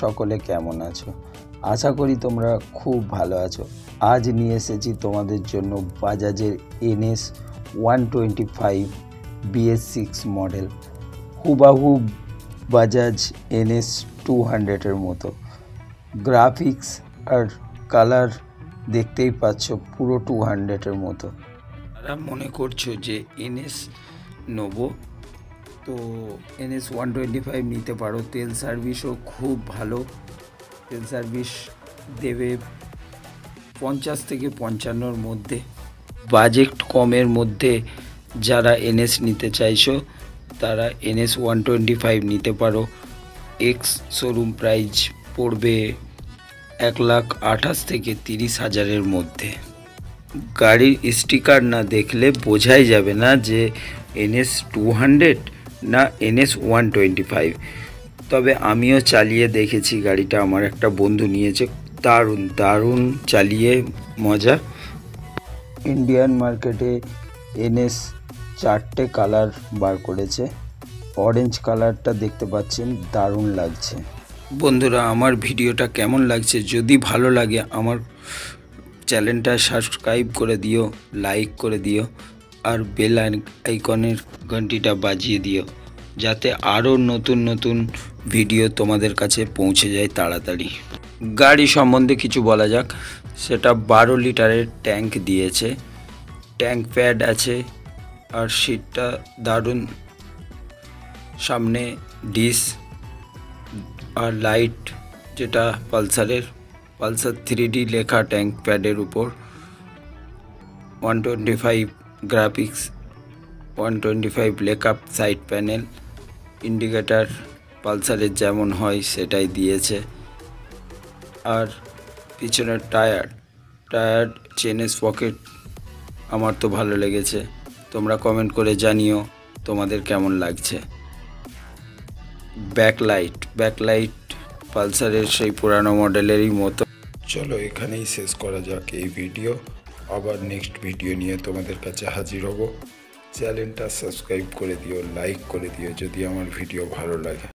সকলে কেমন আছো? আশা করি তোমরা খুব ভালো আছো। আজ নিয়ে এসেছি তোমাদের জন্য বাজাজের NS one twenty five BS six model. হুবাহু Bajaj NS two হান্ড্রেডের মতো। গ্রাফিক্স আর কালার দেখতেই পাচ্ছ পুরো টু হান্ড্রেডের মতো। তারা মনে করছ যে এনএস নেব? তো এনএস ওয়ান টোয়েন্টি ফাইভ নিতে পারো। তেল সার্ভিসও খুব ভালো। তেল সার্ভিস দেবে পঞ্চাশ থেকে পঞ্চান্নর মধ্যে। বাজেট কমের মধ্যে যারা এনএস নিতে চাইছো, তারা এনএস ওয়ান টোয়েন্টি ফাইভ নিতে পারো। এক্স শোরুম প্রাইস পড়বে এক লাখ আঠাশ থেকে তিরিশ হাজারের মধ্যে। গাড়ির স্টিকার না দেখলে বোঝাই যাবে না যে এনএস টু হান্ড্রেড না এনএস ওয়ান টোয়েন্টি ফাইভ তবে আমিও চালিয়ে দেখেছি গাড়িটা, আমার একটা বন্ধু নিয়েছে। দারুণ দারুণ চালিয়ে, মজা। ইন্ডিয়ান মার্কেটে এনএস চারটে কালার বার করেছে। অরেঞ্জ কালারটা দেখতে পাচ্ছেন, দারুণ লাগছে। বন্ধুরা, আমার ভিডিওটা কেমন লাগছে? যদি ভালো লাগে, আমার চ্যানেলটা সাবস্ক্রাইব করে দিও লাইক করে দিও। আর বেল আইকনের ঘন্টিটা বাজিয়ে দিও, যাতে আরও নতুন নতুন ভিডিও তোমাদের কাছে পৌঁছে যায় তাড়াতাড়ি। গাড়ি সম্বন্ধে কিছু বলা যাক। সেটা বারো লিটারের ট্যাঙ্ক দিয়েছে। ট্যাঙ্ক প্যাড আছে আর সিটটা দারুণ। সামনে ডিস আর লাইট যেটা পালসারের, পালসার থ্রি ডি লেখা ট্যাঙ্ক প্যাডের উপর। One twenty five twenty five লেকআপ side panel indicator পালসারের যেমন হয় সেটাই দিয়েছে। আর পিছনের টায়ার টায়ার চেনের পকেট আমার তো ভালো লেগেছে। তোমরা কমেন্ট করে জানিও তোমাদের কেমন লাগছে। ব্যাকলাইট ব্যাকলাইট পালসারের সেই পুরানো মডেলেরই মতো। চলো এখানেই শেষ করা যাক এই ভিডিও আবার নেক্সট ভিডিও নিয়ে তোমাদের কাছে হাজির হব। চ্যানেলটা সাবস্ক্রাইব করে দিও লাইক করে দিও, যদি আমার ভিডিও ভালো লাগে।